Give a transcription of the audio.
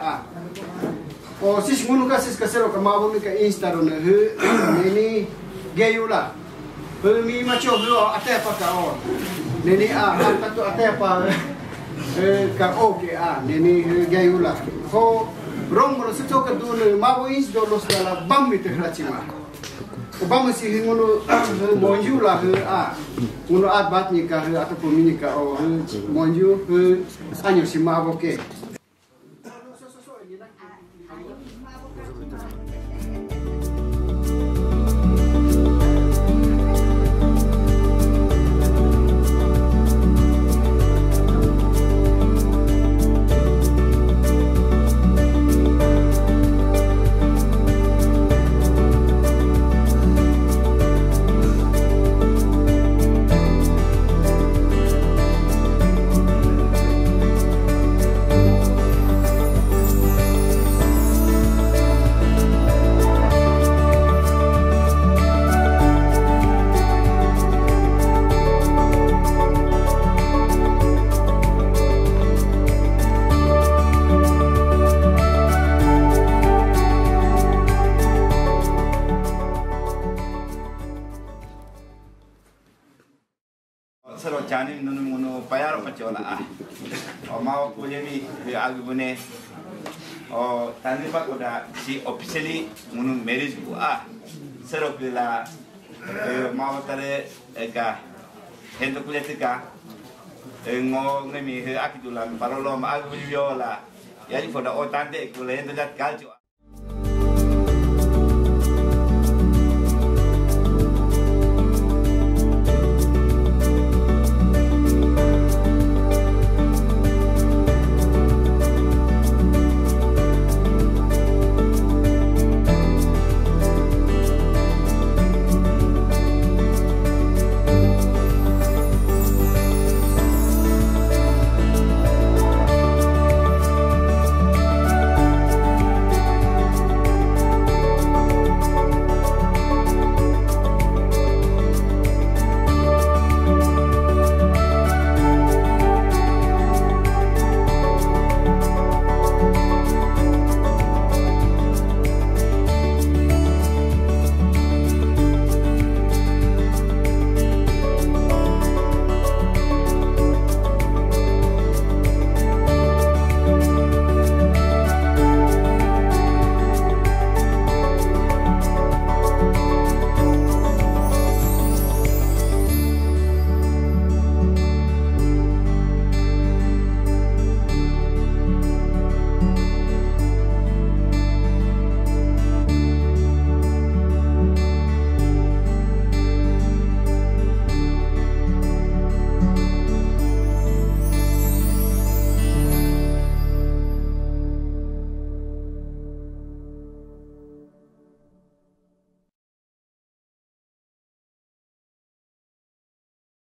Ah. Oh, sis ngunu ka sis kasero ka mabu mi ka insta ro ne hu ni geyula hu mi ma cho hu ate pa ka a ah, tu ate pa e ka o ke a ah, nini ni hu geyula ko rong mo se ka du mabu insta ro sa la bam mi te Obama si ngunu monju la he a. Ngunu at bat ni ka he ataupun mini ka o monju he anyo si mabu chani nunu munu payaro pachola. Ah o mau kujemi he agi bune. O tani pa koda si officially munu marriage bu ah sero pila mau tare eka hendo kuletika ngo ngemi he aki tulang parolo ma agi bune viola. Ya di foda o tante kule hendo jat kalcho